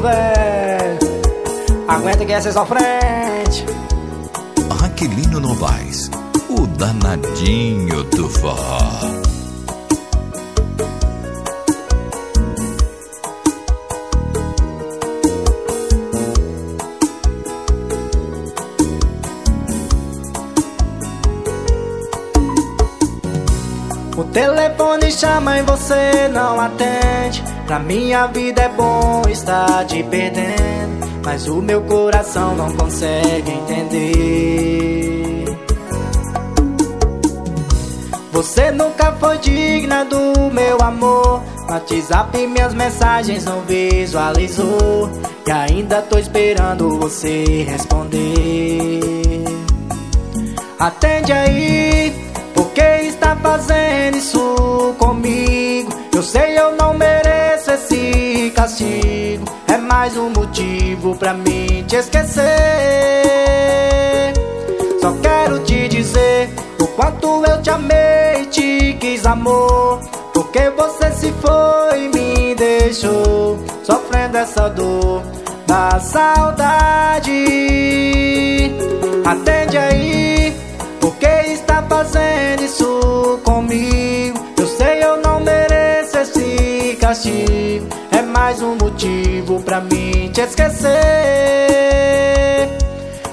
velho. Aguenta que essa é só frente. Raquelino Novaes, o danadinho do forró. O telefone chama e você não atende. Pra minha vida é bom estar te perdendo. Mas o meu coração não consegue entender. Você nunca foi digna do meu amor. WhatsApp minhas mensagens não visualizou. E ainda tô esperando você responder. Atende aí que está fazendo isso comigo? Castigo. É mais um motivo pra mim te esquecer. Só quero te dizer o quanto eu te amei, te quis amor. Porque você se foi e me deixou sofrendo essa dor da saudade. Atende aí por que está fazendo isso comigo? Eu sei eu não mereço esse castigo mais um motivo pra mim te esquecer.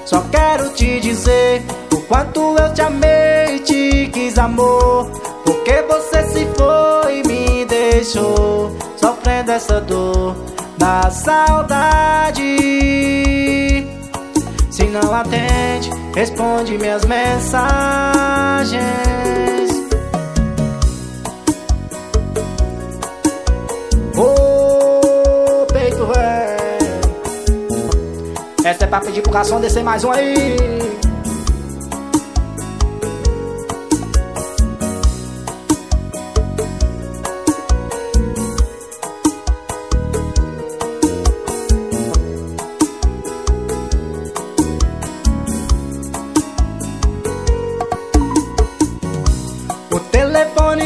Só quero te dizer o quanto eu te amei e te quis amor. Porque você se foi e me deixou Sofrendo essa dor da saudade. Se não atende responde minhas mensagens. É pra pedir pro garçom descer mais um aí.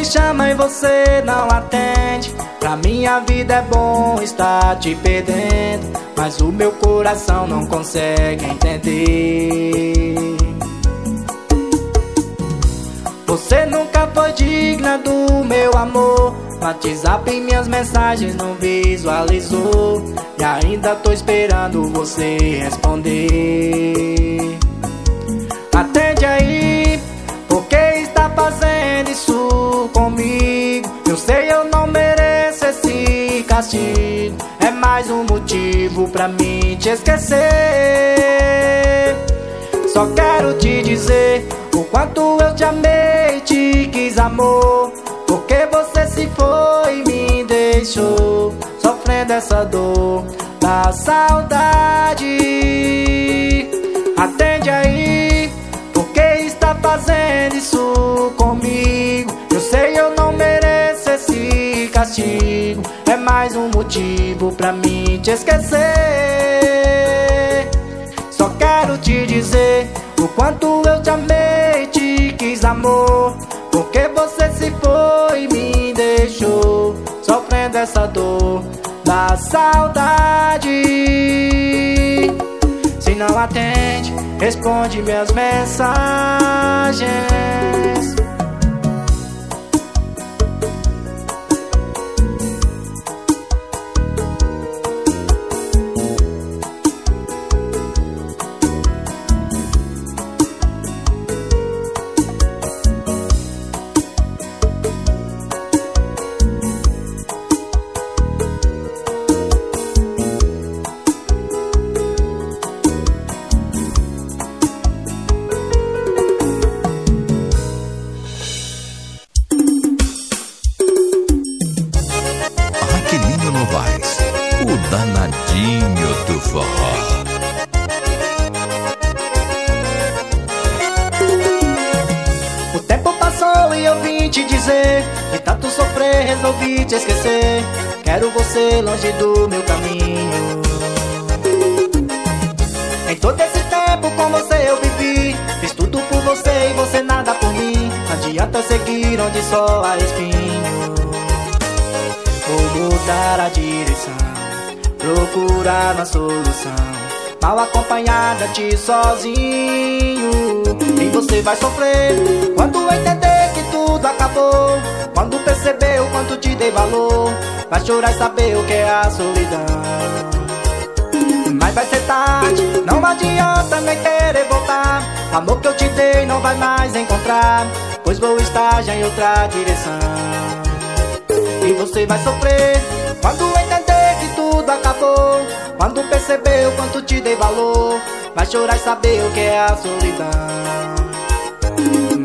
chama e você não atende. Pra minha vida é bom estar te perdendo, mas o meu coração não consegue entender. Você nunca foi digna do meu amor. WhatsApp minhas mensagens não visualizou. E ainda tô esperando você responder. Atende aí, porque está fazendo isso comigo Eu sei eu não mereço esse castigo mais um motivo pra mim te esquecer. Só quero te dizer o quanto eu te amei te quis amor. Porque você se foi e me deixou Sofrendo essa dor da saudade. Atende aí fazendo isso comigo? Eu sei eu não mereço esse castigo mais um motivo pra mim te esquecer. Só quero te dizer o quanto eu te amei te quis amor. Porque você se foi e me deixou Sofrendo essa dor da saudade. Se não atende responde minhas mensagens. Espinho. Vou mudar a direção, procurar uma solução. Mal acompanhada, te sozinho. E você vai sofrer quando entender que tudo acabou. Quando perceber o quanto te dei valor. Vai chorar e saber o que é a solidão. Mas vai ser tarde, não adianta nem querer voltar. Amor que eu te dei não vai mais encontrar. Estar já em outra direção. E você vai sofrer quando entender que tudo acabou. Quando perceber o quanto te dei valor Vai chorar e saber o que é a solidão.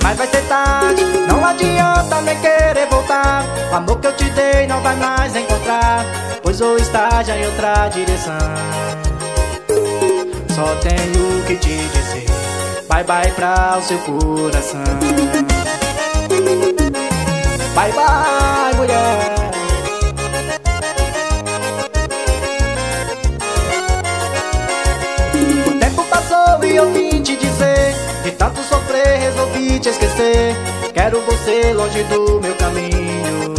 Mas vai ser tarde, não adianta nem querer voltar. O amor que eu te dei não vai mais encontrar Pois estar já em outra direção. Só tenho que te dizer Bye bye pra o seu coração Bye bye mulher. Eu vim te dizer De tanto sofrer resolvi te esquecer. Quero você longe do meu caminho.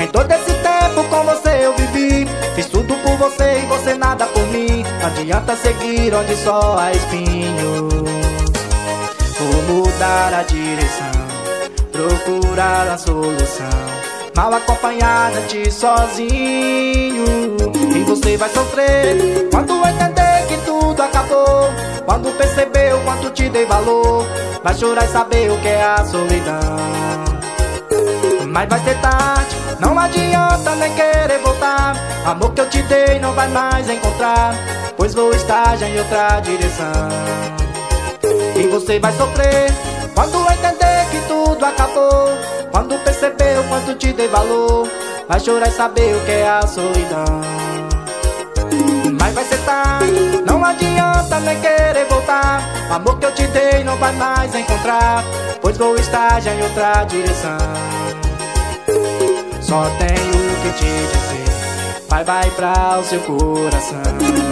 Em todo esse tempo com você eu vivi. Fiz tudo por você e você nada por mim. Não adianta seguir onde só há espinho. Vou mudar a direção Procurar a solução. Mal acompanhada de sozinho E você vai sofrer Quando entender que tudo acabou. Quando perceber o quanto te dei valor Vai chorar e saber o que é a solidão. Mas vai ser tarde Não adianta nem querer voltar. Amor que eu te dei não vai mais encontrar Pois vou estar já em outra direção E você vai sofrer Quando entender que tudo acabou. Quando perceber o quanto te dei valor Vai chorar e saber o que é a solidão. Mas vai ser tarde, não adianta nem querer voltar. O Amor que eu te dei não vai mais encontrar Pois vou estar já em outra direção. Só tenho que te dizer Vai, vai pra o seu coração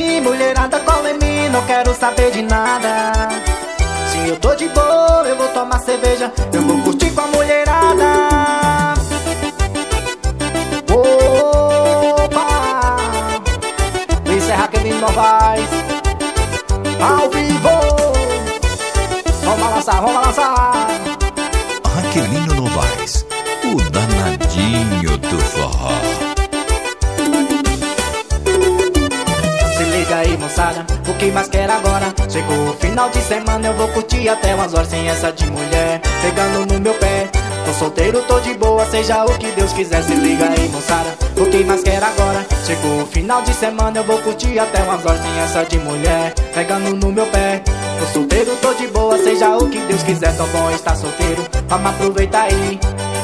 mulherada cola em mim, não quero saber de nada. Se eu tô de boa, eu vou tomar cerveja, final de semana, eu vou curtir até umas horas sem essa de mulher. Pegando no meu pé, tô solteiro, tô de boa, seja o que Deus quiser Se liga aí moçada, o que mais quer agora? Chegou o final de semana, eu vou curtir até umas horas sem essa de mulher. Pegando no meu pé, tô solteiro, tô de boa, seja o que Deus quiser Tão bom estar solteiro, vamos aproveitar aí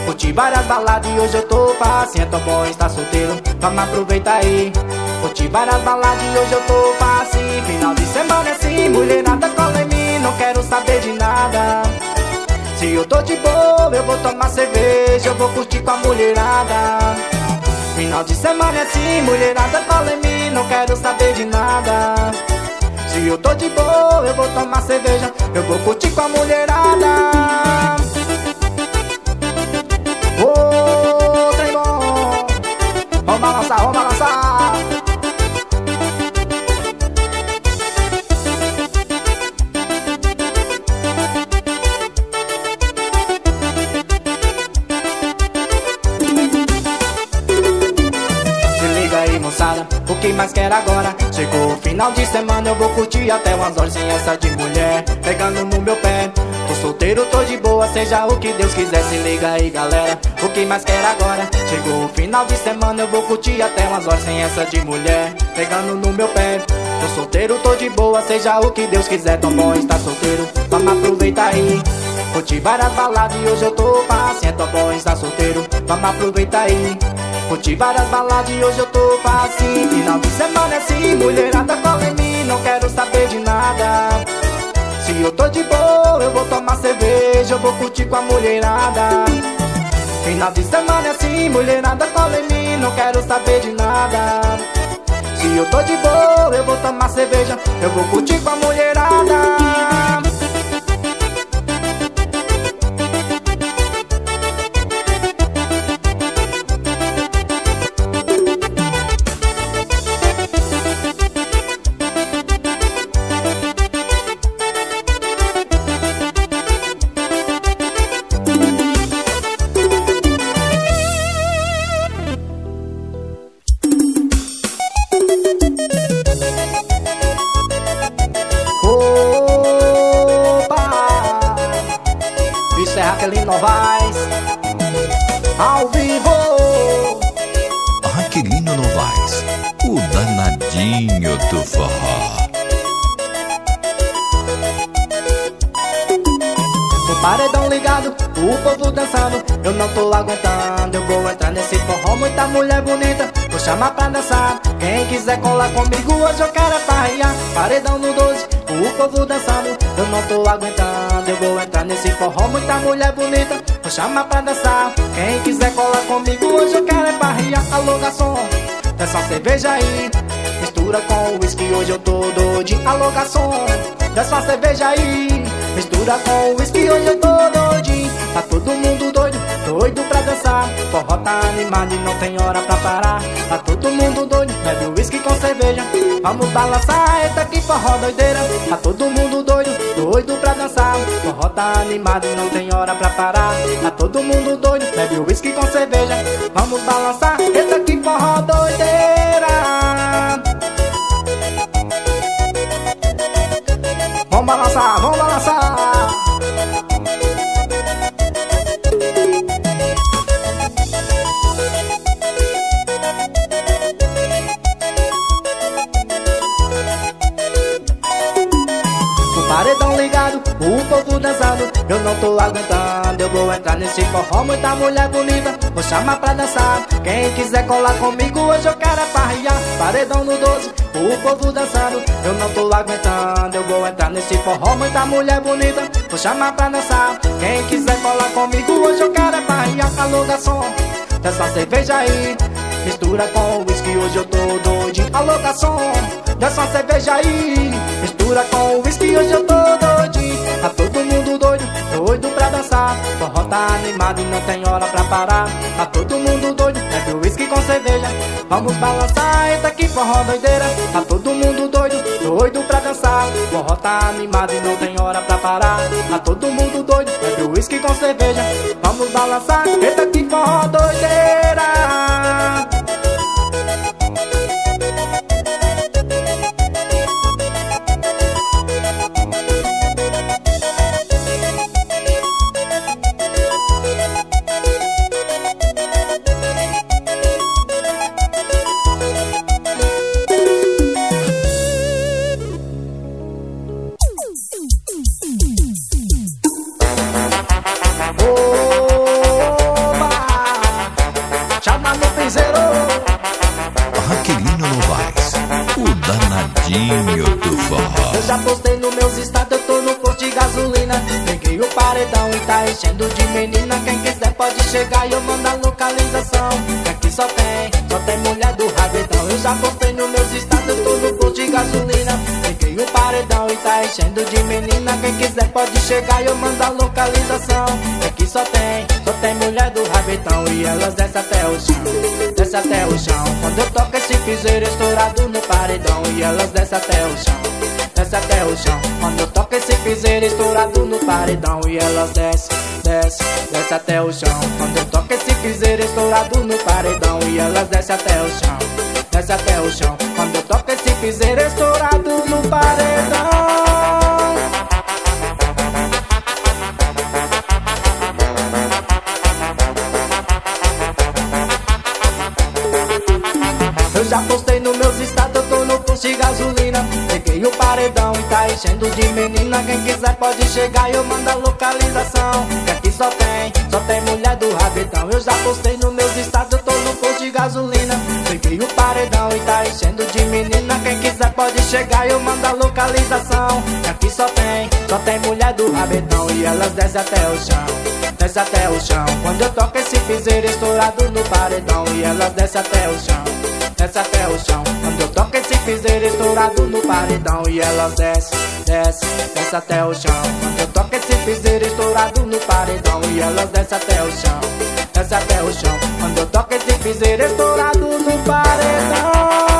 Curti várias baladas e hoje eu tô é tão bom estar solteiro. Vamos aproveitar aí Curti várias baladas e hoje eu tô fácil Final de semana é assim, mulherada Não quero saber de nada. Se eu tô de boa, eu vou tomar cerveja Eu vou curtir com a mulherada. Final de semana é assim, mulherada cola em mim Não quero saber de nada. Se eu tô de boa, eu vou tomar cerveja Eu vou curtir com a mulherada seja o que Deus quiser Se liga aí galera, o que mais quer agora? Chegou o final de semana, eu vou curtir até umas horas sem essa de mulher. Pegando no meu pé Tô solteiro, tô de boa, seja o que Deus quiser Tão bom estar solteiro, vamos aproveitar aí. Curti várias baladas e hoje eu tô fácil É tão bom estar solteiro, vamos aproveitar aí. Curti várias baladas e hoje eu tô fácil. Final de semana é assim, mulherada cola em mim Não quero saber de nada Se eu tô de boa, eu vou tomar cerveja Eu vou curtir com a mulherada. Final de semana é assim, mulherada cola em mim Não quero saber de nada. Se eu tô de boa, eu vou tomar cerveja Eu vou curtir com a mulherada chamar pra dançar. Quem quiser colar comigo, hoje eu quero é farrear Alô garçom, desce uma cerveja aí. Mistura com whisky, hoje eu tô doidinho Alô garçom, desce uma cerveja aí. Mistura com whisky, hoje eu tô doidinho Tá todo mundo doido doido pra dançar. Forró tá animado e não tem hora pra parar. Tá todo mundo doido, bebe whisky com cerveja. Vamos balançar, eita que forró doideira. Tá todo mundo animado não tem hora pra parar. Tá todo mundo doido, bebe whisky com cerveja. Vamos balançar, Muita mulher bonita, vou chamar pra dançar. Quem quiser colar comigo, hoje eu quero é Paredão no 12, o povo dançando Eu não tô aguentando, eu vou entrar nesse forró Muita mulher bonita, vou chamar pra dançar. Quem quiser colar comigo, hoje eu quero é farrear Alô garçom, dessa cerveja aí Mistura com whisky, hoje eu tô doidinho. Alô garçom, dessa cerveja aí Mistura com whisky, hoje eu tô doidinho. Tá todo mundo doido, doido dançar. Forró tá animado e não tem hora pra parar. Tá todo mundo doido, bebe whisky com cerveja. Vamos balançar, eita aqui forró doideira. Tá todo mundo doido, doido pra dançar. Forró tá animado e não tem hora pra parar. Tá todo mundo doido, bebe whisky com cerveja. Vamos balançar, eita aqui forró doideira pode chegar eu mando a localização. Que aqui só tem, só tem mulher do rabetão E elas descem até o chão, desce até o chão. Quando eu toco esse piseiro estourado no paredão E elas descem até o chão desce até o chão. Quando eu toco esse piseiro estourado no paredão E elas desce, desce até o chão. Quando eu toco esse piseiro estourado no paredão E elas descem até o chão, desce até o chão. Quando eu toco esse piseiro estourado no paredão enchendo de menina Quem quiser pode chegar. E eu mando a localização Que aqui só tem, só tem mulher do rabetão. Eu já postei nos meus estados, eu tô no posto de gasolina. Peguei o paredão e tá enchendo de menina. Quem quiser pode chegar eu mando a localização Aqui só tem, só tem mulher do rabetão E elas descem até o chão, desce até o chão. Quando eu toco esse piseiro estourado no paredão E elas descem até o chão, desce até o chão. Quando eu toco esse piseiro estourado no paredão E elas descem, desce, desce até o chão. Quando eu toco esse piseiro estourado no paredão E elas descem até o chão, desce até o chão. Quando eu toco esse piseiro estourado no paredão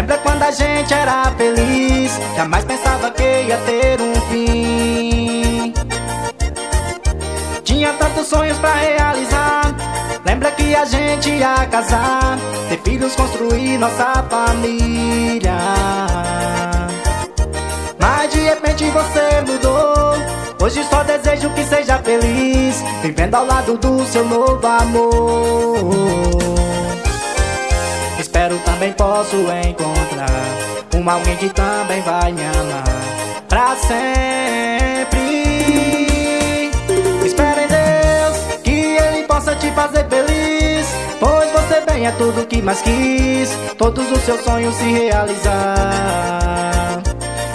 Lembra quando a gente era feliz? Jamais pensava que ia ter um fim. Tinha tantos sonhos pra realizar. Lembra que a gente ia casar Ter filhos, construir nossa família. Mas de repente você mudou. Hoje só desejo que seja feliz Vivendo ao lado do seu novo amor Espero também posso encontrar. Um alguém que também vai me amar Pra sempre. Espero em Deus Que Ele possa te fazer feliz Pois você bem é tudo que mais quis Todos os seus sonhos se realizar.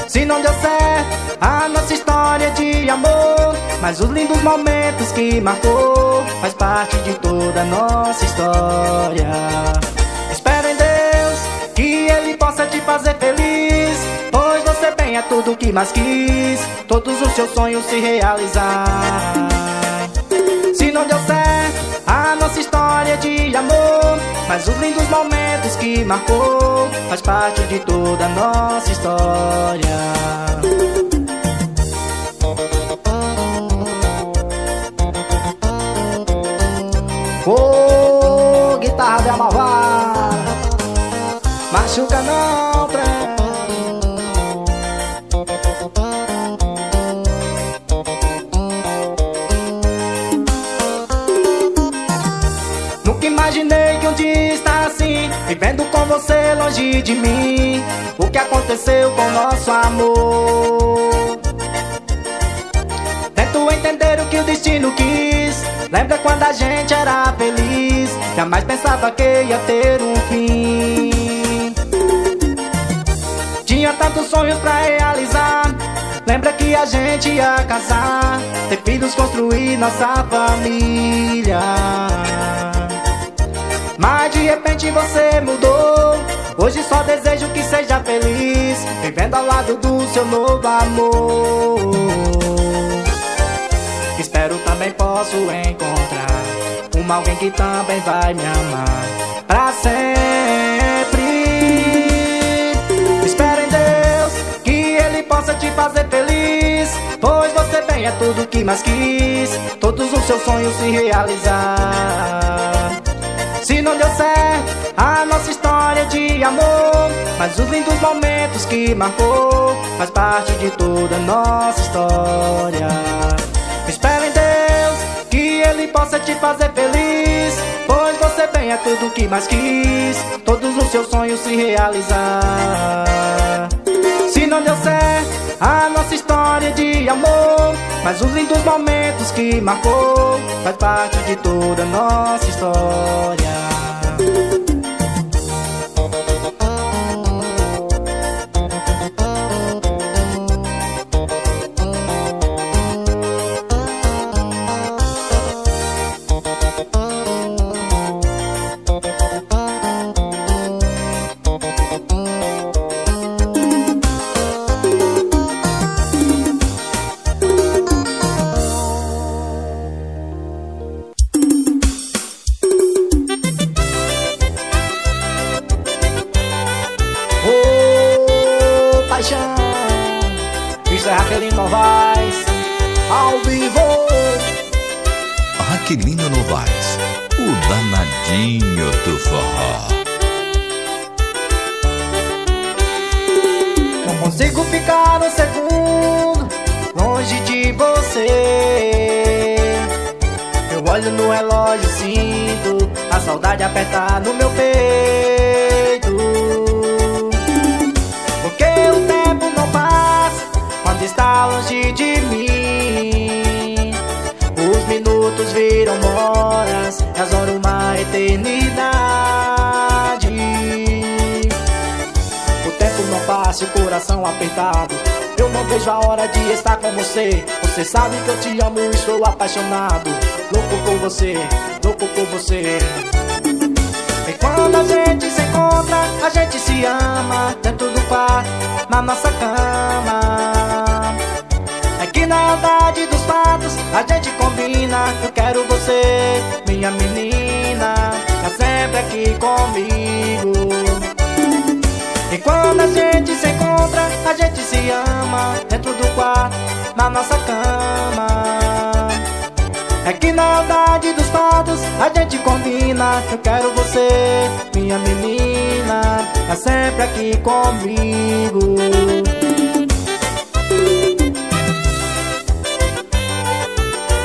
Se não deu certo a nossa história de amor Mas os lindos momentos que marcou Faz parte de toda a nossa história Te fazer feliz. Pois você bem é tudo que mais quis. Todos os seus sonhos se realizar. Se não deu certo a nossa história de amor. Mas os lindos momentos que marcou Faz parte de toda a nossa história. Oh, guitarra de malvada Machuca não, imaginei que um dia está assim Vivendo com você longe de mim. O que aconteceu com nosso amor? Tento entender o que o destino quis. Lembra quando a gente era feliz? Jamais pensava que ia ter um fim. Tinha tantos sonhos pra realizar. Lembra que a gente ia casar. Ter filhos, construir nossa família mas de repente você mudou. Hoje só desejo que seja feliz Vivendo ao lado do seu novo amor. Espero também posso encontrar Uma alguém que também vai me amar Pra sempre. Espero em Deus que Ele possa te fazer feliz Pois você bem é tudo que mais quis Todos os seus sonhos se realizar não deu certo. A nossa história de amor. Mas os lindos momentos que marcou Faz parte de toda a nossa história. Espero em Deus que Ele possa te fazer feliz Pois você bem é tudo que mais quis Todos os seus sonhos se realizar. Se não deu certo a nossa história de amor Mas os lindos momentos que marcou Faz parte de toda a nossa história Louco por você, louco por você. E quando a gente se encontra, a gente se ama dentro do quarto, na nossa cama. É que na verdade dos fatos a gente combina. Eu quero você, minha menina, tá sempre aqui comigo. E quando a gente se encontra, a gente se ama dentro do quarto, na nossa cama. É que na verdade dos fatos a gente combina. Eu quero você, minha menina, tá sempre aqui comigo.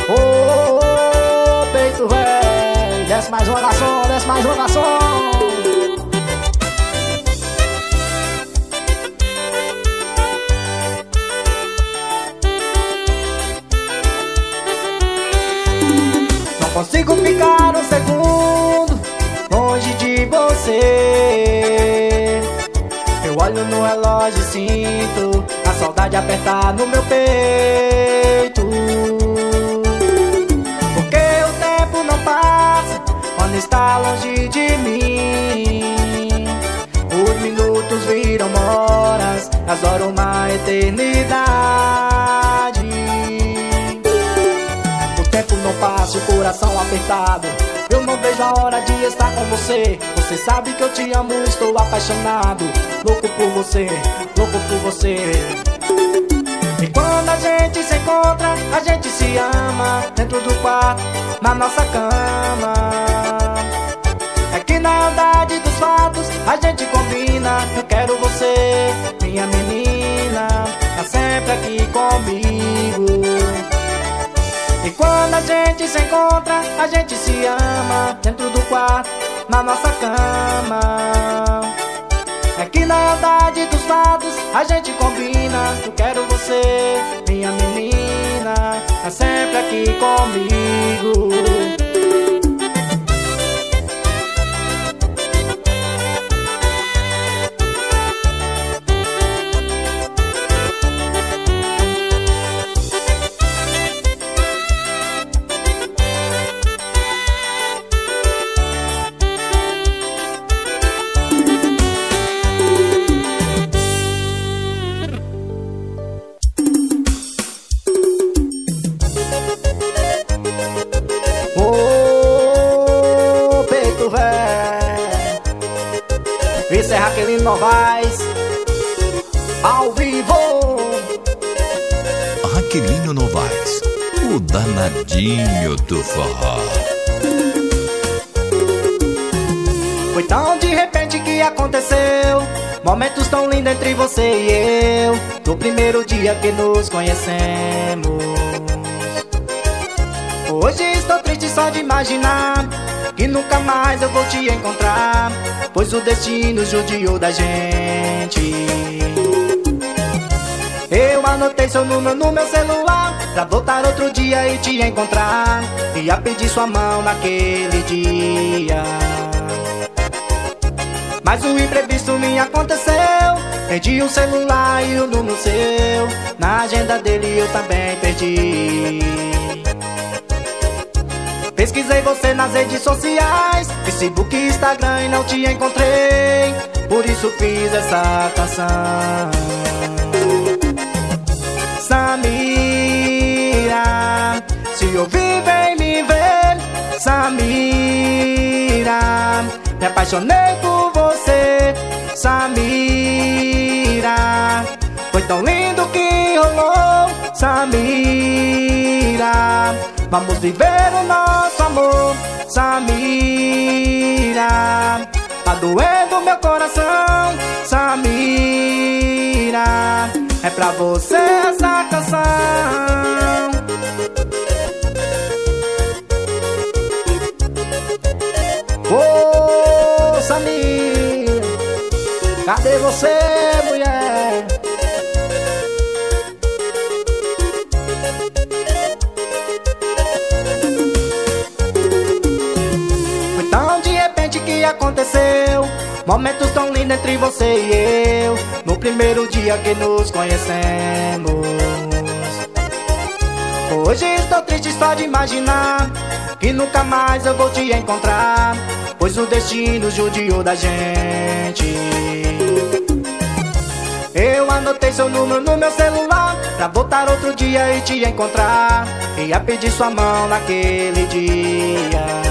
Ô, oh, oh, peito velho, desce mais uma garçom, desce mais uma garçom. E sinto a saudade apertar no meu peito. Porque o tempo não passa quando está longe de mim. Os minutos viram horas, as horas uma eternidade tempo não passa, o coração apertado. Eu não vejo a hora de estar com você. Você sabe que eu te amo, estou apaixonado. Louco por você, louco por você. E quando a gente se encontra, a gente se ama dentro do quarto, na nossa cama. É que na verdade dos fatos a gente combina. Eu quero você, minha menina, tá sempre aqui comigo. E quando a gente se encontra, a gente se ama dentro do quarto, na nossa cama. É que na verdade dos fatos a gente combina. Eu quero você, minha menina, tá sempre aqui comigo. Danadinho do forró Foi tão de repente que aconteceu Momentos tão lindos entre você e eu No primeiro dia que nos conhecemos Hoje estou triste só de imaginar Que nunca mais eu vou te encontrar Pois o destino judiou da gente Eu anotei seu número no meu celular Pra voltar outro dia e te encontrar. Ia pedir sua mão naquele dia. Mas o imprevisto me aconteceu. Perdi o celular e o número seu. Na agenda dele eu também perdi Pesquisei você nas redes sociais. Facebook, Instagram e não te encontrei. Por isso fiz essa canção Samira Se ouvir vem me ver Samira Me apaixonei por você Samira Foi tão lindo que rolou Samira. Vamos viver o nosso amor, Samira. Tá doendo meu coração, Samira. É pra você essa canção. Cadê você, mulher? aconteceu. Momentos tão lindos entre você e eu. No primeiro dia que nos conhecemos. Hoje estou triste só de imaginar Que nunca mais eu vou te encontrar Pois o destino judiou da gente anotei seu número no meu celular Pra voltar outro dia e te encontrar Ia pedir sua mão naquele dia.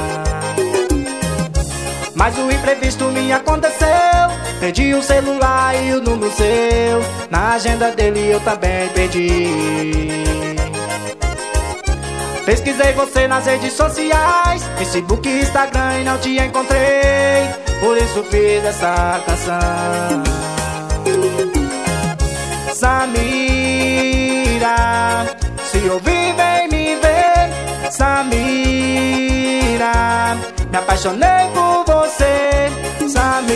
Mas o imprevisto me aconteceu. Perdi o celular e o número seu. Na agenda dele eu também perdi. Pesquisei você nas redes sociais Facebook, Instagram e não te encontrei. Por isso fiz essa canção Samira Se ouvir vem me ver Samira Me apaixonei por você, Samira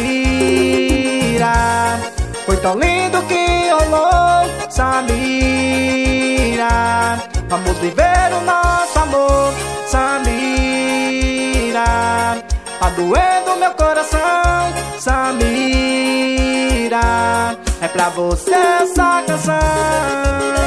Foi tão lindo que rolou, Samira Vamos viver o nosso amor, Samira Tá doendo meu coração, Samira pra você essa canção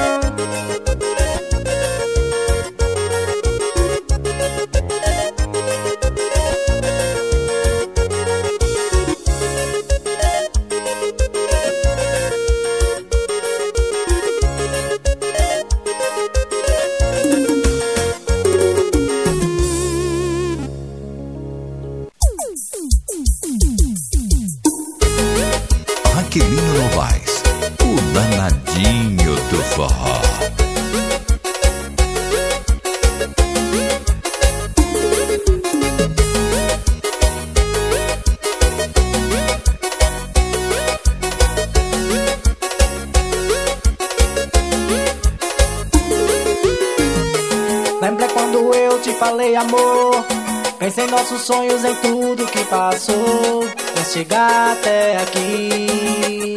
sonhos em tudo que passou pra chegar até aqui.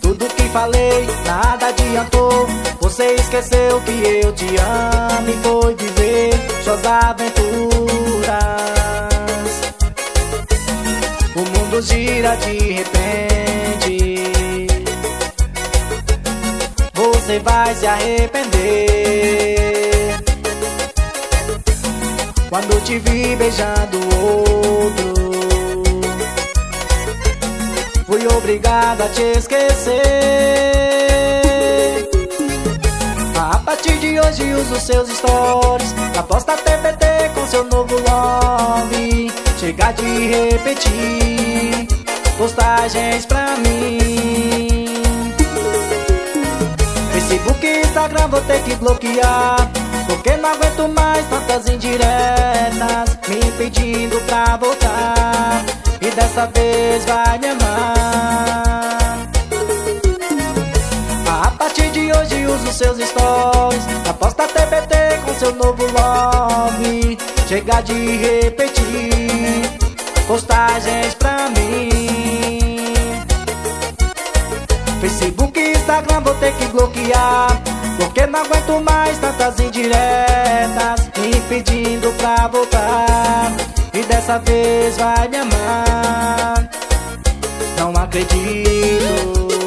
Tudo que falei, nada adiantou. Você esqueceu que eu te amo e foi viver suas aventuras. O mundo gira de repente. Você vai se arrepender. Quando te vi beijando outro Fui obrigado a te esquecer. A partir de hoje uso seus stories Aposta TPT com seu novo love. Chega de repetir Postagens pra mim. Facebook Instagram vou ter que bloquear porque não aguento mais tantas indiretas Me pedindo pra voltar. E dessa vez vai me amar. A partir de hoje uso seus stories. Aposta TBT com seu novo love. Chega de repetir Postagens pra mim. Facebook e Instagram vou ter que bloquear porque não aguento mais tantas indiretas Me pedindo pra voltar. E dessa vez vai me amar. Não acredito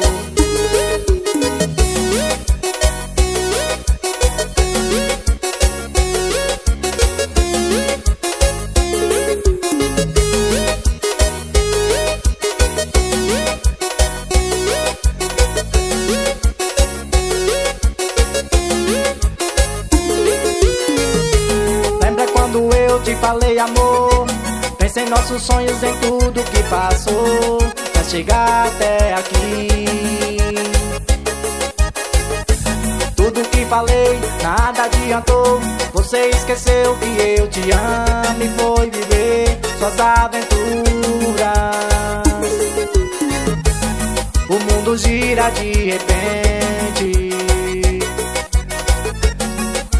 falei amor Pensei em nossos sonhos, em tudo que passou Pra chegar até aqui falei, nada adiantou. Você esqueceu que eu te amo e foi viver suas aventuras. O mundo gira de repente.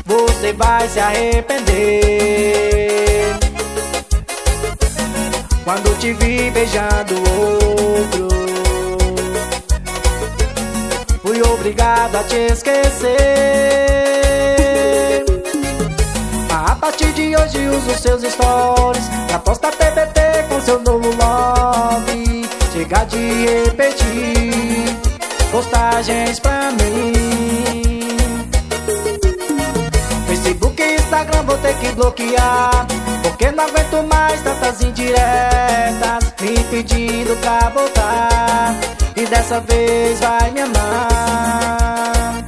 Você vai se arrepender. Quando te vi beijando outro. Fui obrigado a te esquecer. A partir de hoje uso seus stories Pra postar TBT com seu novo love. Chega de repetir Postagens pra mim. Facebook e Instagram vou ter que bloquear Porque não aguento mais tantas indiretas Me pedindo pra voltar. E dessa vez vai me amar.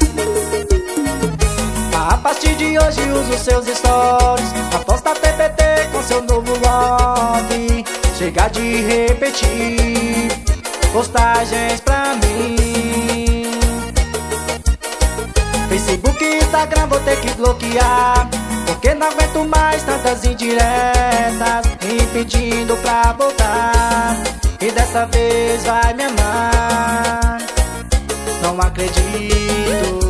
A partir de hoje uso seus stories. Aposta TPT com seu novo love Chega de repetir Postagens pra mim. Facebook e Instagram vou ter que bloquear Porque não aguento mais tantas indiretas Me pedindo pra voltar. E dessa vez vai me amar. Não acredito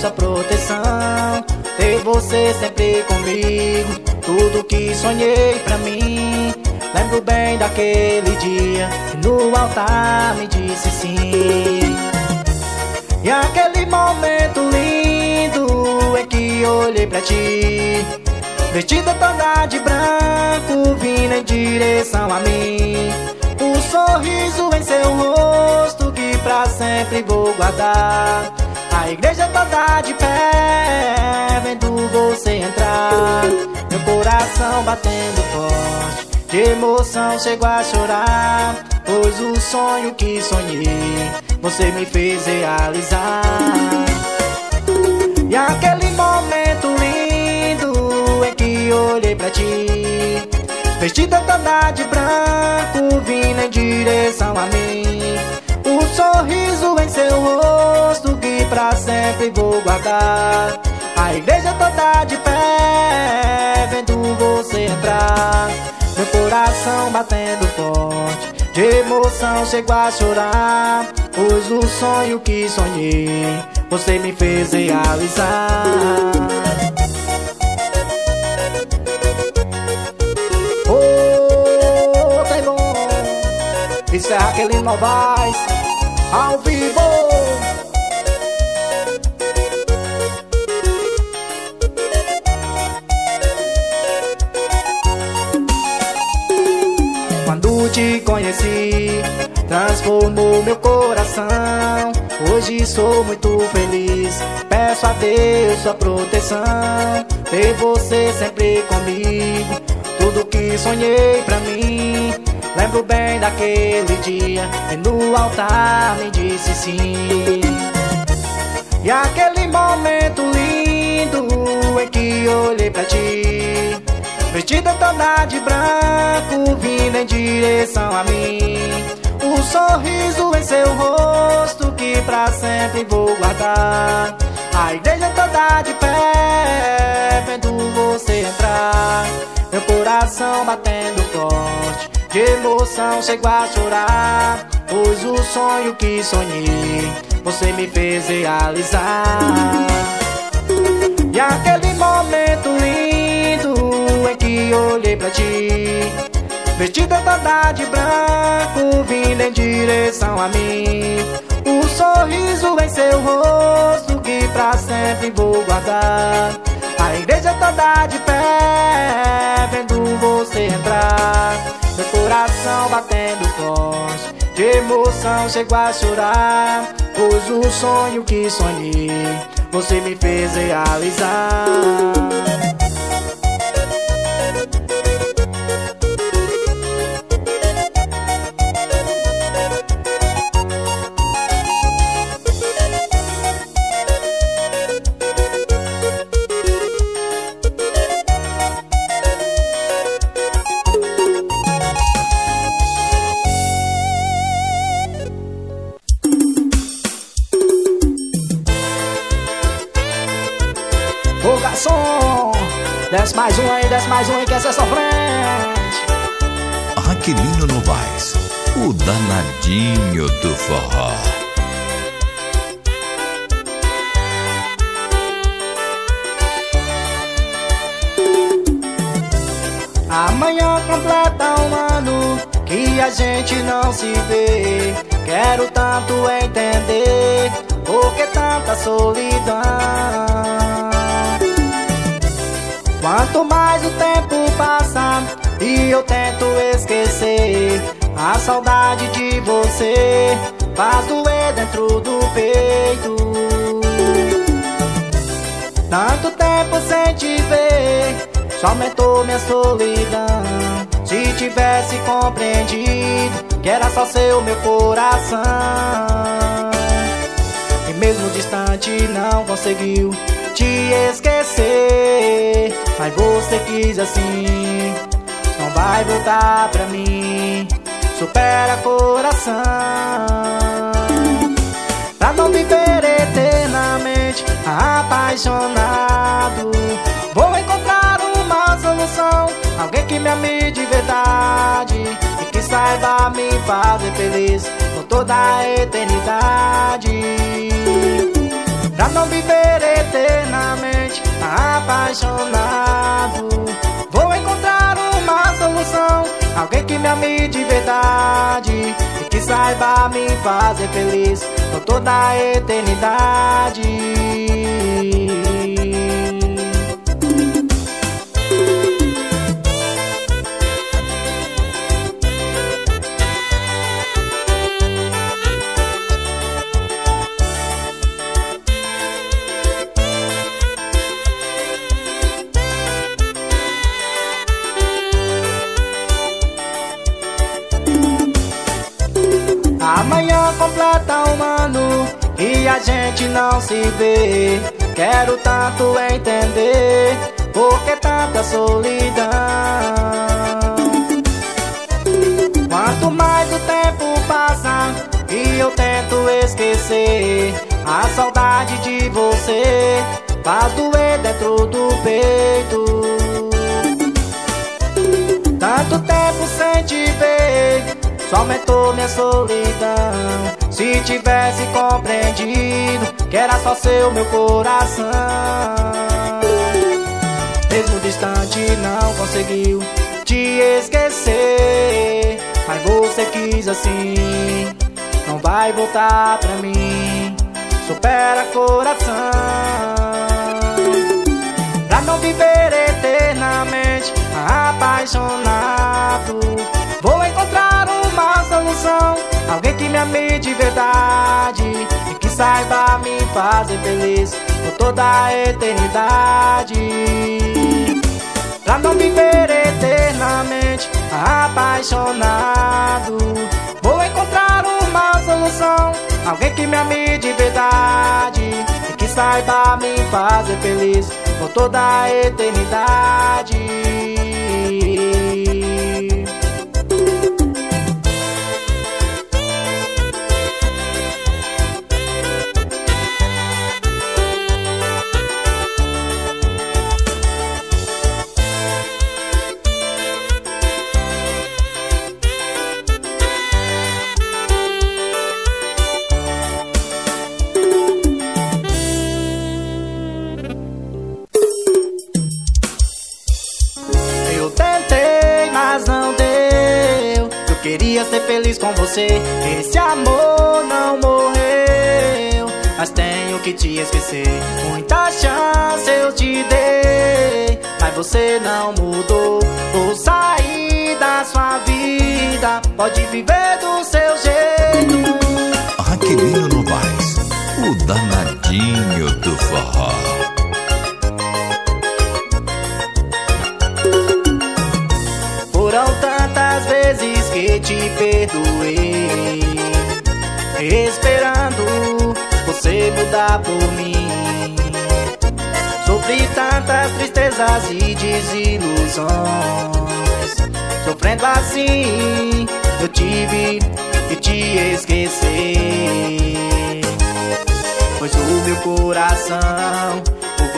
sua proteção. Ter você sempre comigo. Tudo que sonhei pra mim. Lembro bem daquele dia Que no altar me disse sim. E aquele momento lindo Em que olhei pra ti. Vestida toda de branco Vindo em direção a mim. O sorriso em seu rosto pra sempre vou guardar A igreja toda de pé Vendo você entrar. Meu coração batendo forte De emoção chego a chorar. Pois o sonho que sonhei Você me fez realizar. E aquele momento lindo Em que olhei pra ti. Vestida toda de branco Vindo em direção a mim sorriso em seu rosto que pra sempre vou guardar. A igreja toda de pé Vendo você entrar. Meu coração batendo forte De emoção chego a chorar. Pois o sonho que sonhei Você me fez realizar. Isso é Raquelino Novaes Ao vivo. Quando te conheci Transformou meu coração. Hoje sou muito feliz. Peço a Deus sua proteção. Ter você sempre comigo. Tudo que sonhei pra mim Lembro bem daquele dia E no altar me disse sim. E aquele momento lindo Em que olhei pra ti Vestida toda de branco Vindo em direção a mim. O sorriso em seu rosto Que pra sempre vou guardar. A igreja toda de pé Vendo você entrar Meu coração batendo forte de emoção chego a chorar Pois o sonho que sonhei Você me fez realizar E aquele momento lindo Em que olhei pra ti Vestida toda de branco, vindo em direção a mim. O sorriso em seu rosto que pra sempre vou guardar. A igreja toda de pé, vendo você entrar. Meu coração batendo forte, de emoção chego a chorar. Pois o sonho que sonhei, você me fez realizar. Desce mais um aí, desce mais um aí que essa é sofrente Aquilino Novaes, o danadinho do forró. Amanhã completa um ano que a gente não se vê. Quero tanto entender por que tanta solidão Quanto mais o tempo passa e eu tento esquecer A saudade de você faz doer dentro do peito. Tanto tempo sem te ver, só aumentou minha solidão. Se tivesse compreendido que era só seu meu coração. E mesmo distante não conseguiu te esquecer Mas você quis assim Não vai voltar pra mim. Supera coração. Pra não viver eternamente Apaixonado Vou encontrar uma solução. Alguém que me ame de verdade E que saiba me fazer feliz Por toda a eternidade Pra não viver eternamente apaixonado. Vou encontrar uma solução. Alguém que me ame de verdade E que saiba me fazer feliz Por toda a eternidade gente não se vê. Quero tanto entender por que tanta solidão. Quanto mais o tempo passa e eu tento esquecer a saudade de você faz doer dentro do peito. Tanto tempo sem te ver só aumentou minha solidão Se tivesse compreendido Que era só seu meu coração. Mesmo distante não conseguiu te esquecer. Mas você quis assim Não vai voltar pra mim. Supera coração. Pra não viver eternamente Apaixonado Vou encontrar uma solução Alguém que me ame de verdade E que saiba me fazer feliz Por toda a eternidade. Pra não viver eternamente apaixonado Vou encontrar uma solução. Alguém que me ame de verdade E que saiba me fazer feliz Por toda a eternidade queria ser feliz com você. Esse amor não morreu, mas tenho que te esquecer. Muita chance eu te dei, mas você não mudou. Vou sair da sua vida, pode viver do seu jeito. Raquelino Novaes, o danadinho do forró. Te perdoei Esperando você mudar por mim. Sofri tantas tristezas e desilusões. Sofrendo assim, eu tive que te esquecer. Pois o meu coração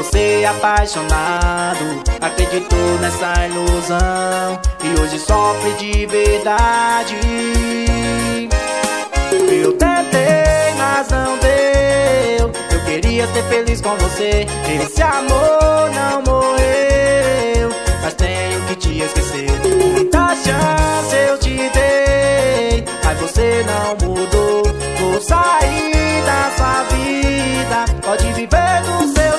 você apaixonado. Acreditou nessa ilusão E hoje sofre de verdade. Eu tentei, mas não deu. Eu queria ser feliz com você. Esse amor não morreu. Mas tenho que te esquecer. Muita chance eu te dei Mas você não mudou. Vou sair da sua vida. Pode viver do seu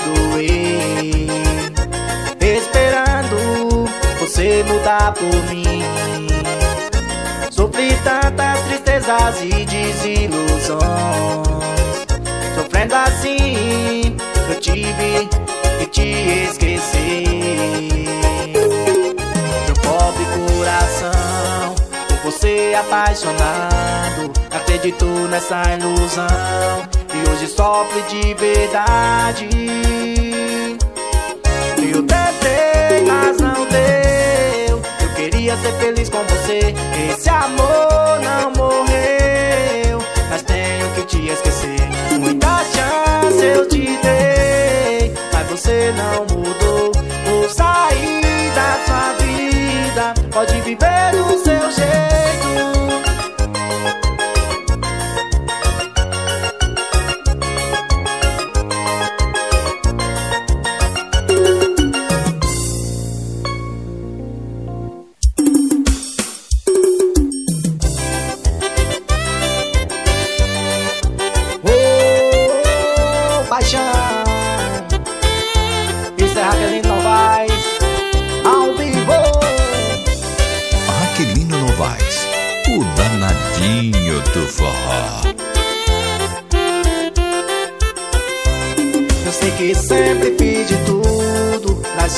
perdoei Esperando você mudar por mim. Sofri tantas tristezas e desilusões. Sofrendo assim eu tive que te esquecer. Meu pobre coração Por você apaixonado Acreditou nessa ilusão hoje sofre de verdade. Eu tentei, mas não deu. Eu queria ser feliz com você. Esse amor não morreu, mas tenho que te esquecer. Muita chance eu te dei, mas você não mudou. Vou sair da sua vida, pode viver do seu jeito.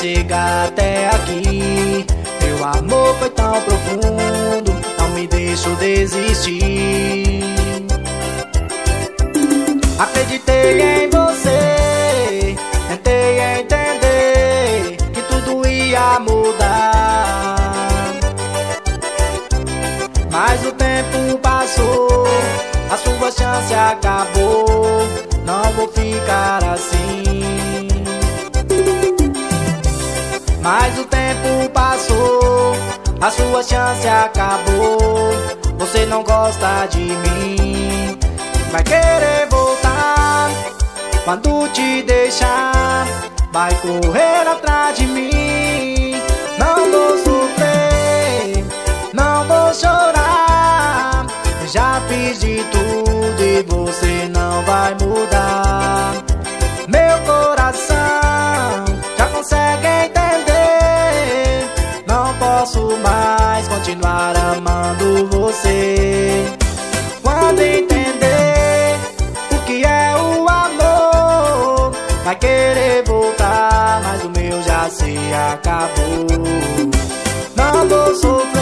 Chegar até aqui. Meu amor foi tão profundo, não me deixo desistir. Acreditei em você, tentei entender que tudo ia mudar. Mas o tempo passou, a sua chance acabou. Não vou ficar assim. Mas o tempo passou, a sua chance acabou. Você não gosta de mim, vai querer voltar. Quando te deixar, vai correr atrás de mim. Não vou sofrer, não vou chorar. Já fiz de tudo e você não vai mudar. Meu coração já consegue entender posso mais continuar amando você. Quando entender o que é o amor, vai querer voltar, mas o meu já se acabou. Não vou